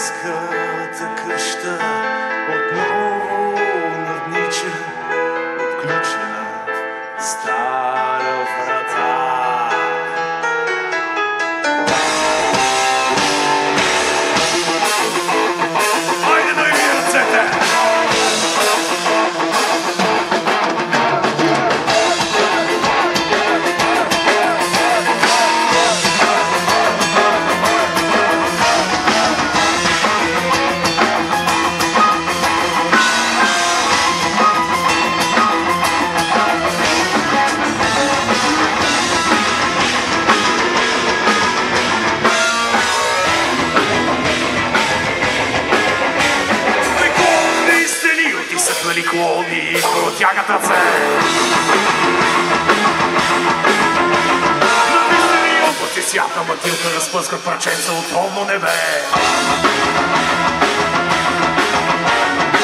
Maske takıştı Moscow processu tomu nebe.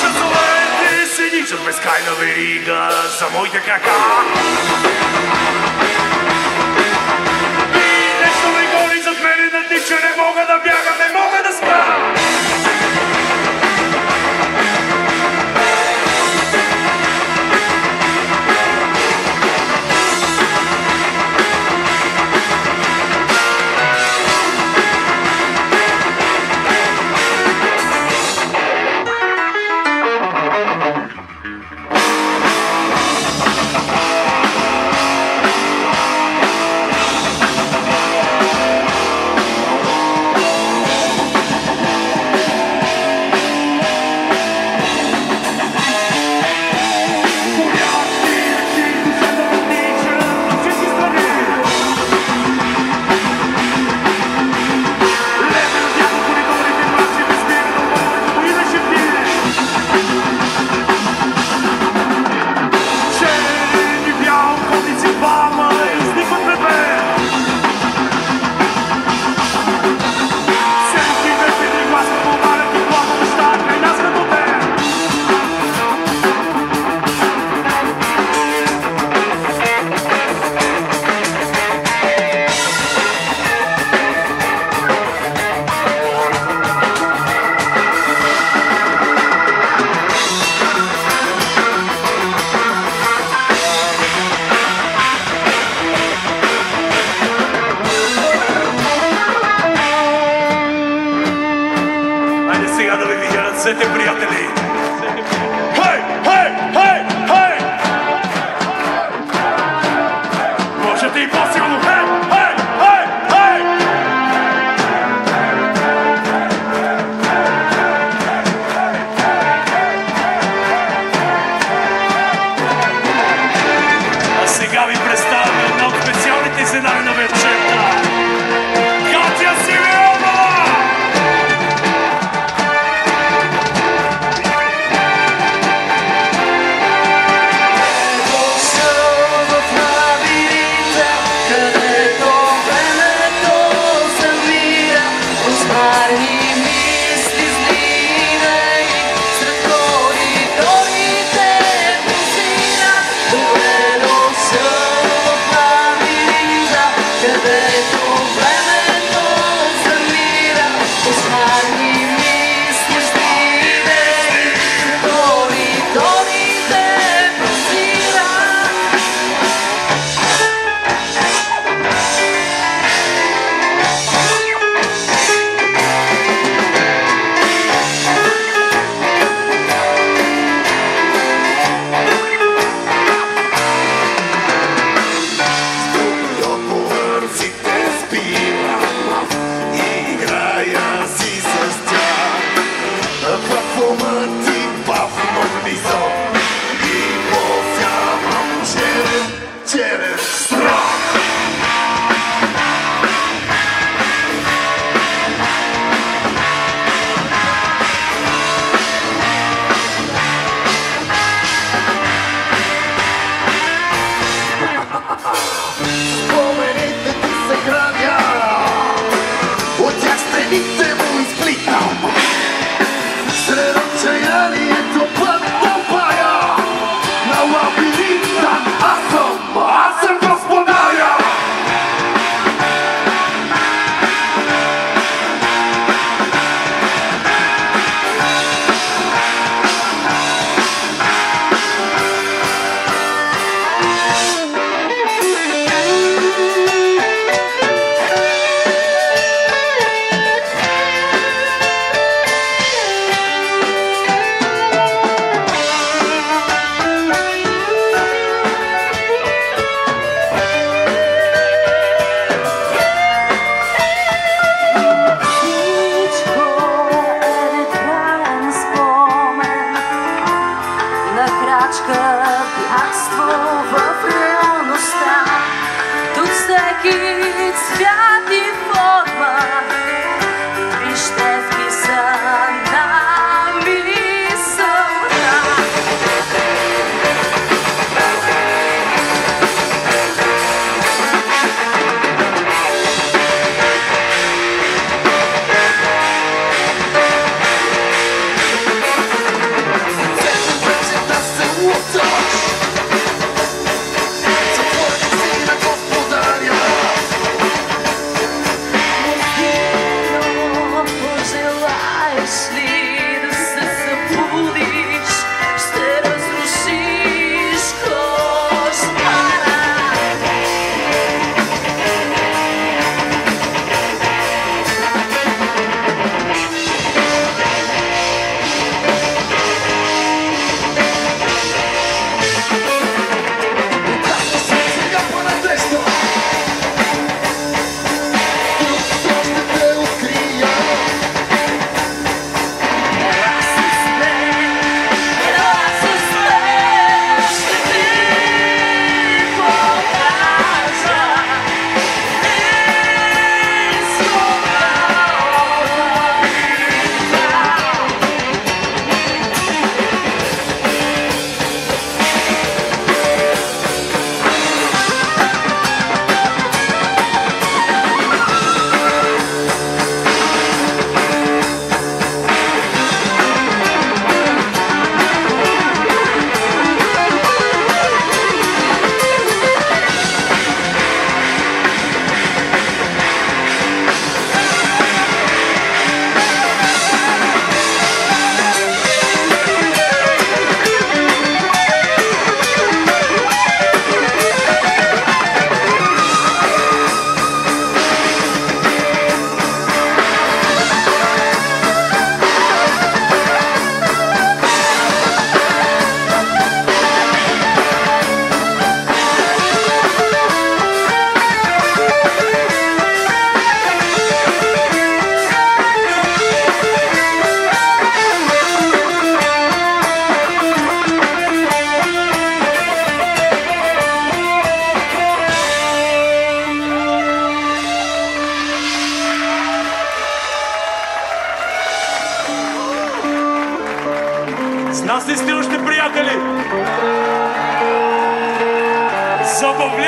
Časové ty si dice, ničem bez kajnový ríga, sa moglie kaká. Line of it.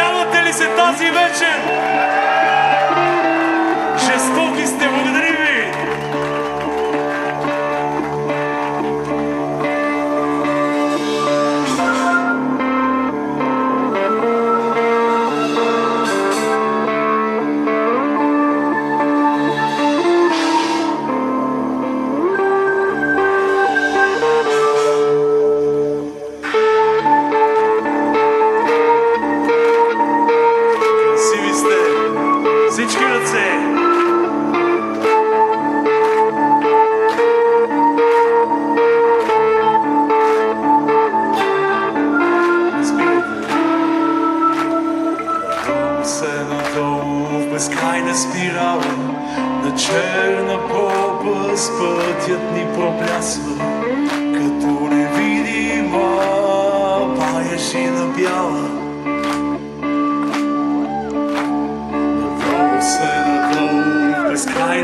Забавлявате ли се тази вечер? Жестоки сте, благодарим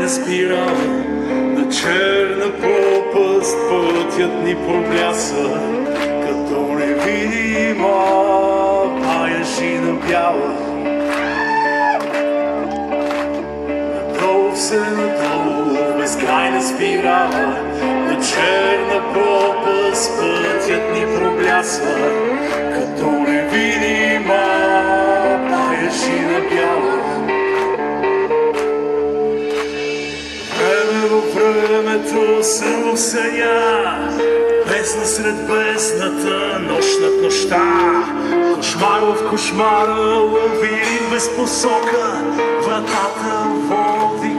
спирала На черна пропаст пътят ни проблясва Като невидима паяшина бяла. Надолу се надолу безкрайна спирала На черна пропаст пътят ни проблясва съм в съня Бездна сред бездната, нощ над нощта. Кошмар в кошмара, лавирин без посока. Вратата води